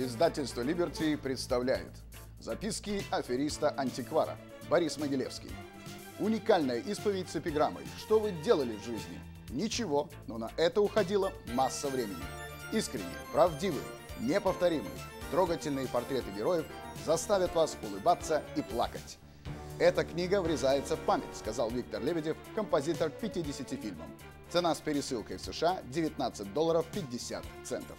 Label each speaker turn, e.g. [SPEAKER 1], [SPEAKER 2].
[SPEAKER 1] Издательство «Либерти» представляет Записки афериста-антиквара Борис Могилевский Уникальная исповедь с эпиграммой «Что вы делали в жизни?» Ничего, но на это уходила масса времени. Искренние, правдивые, неповторимые, трогательные портреты героев заставят вас улыбаться и плакать. Эта книга врезается в память, сказал Виктор Лебедев, композитор 50 фильмов. Цена с пересылкой в США 19 долларов 50 центов.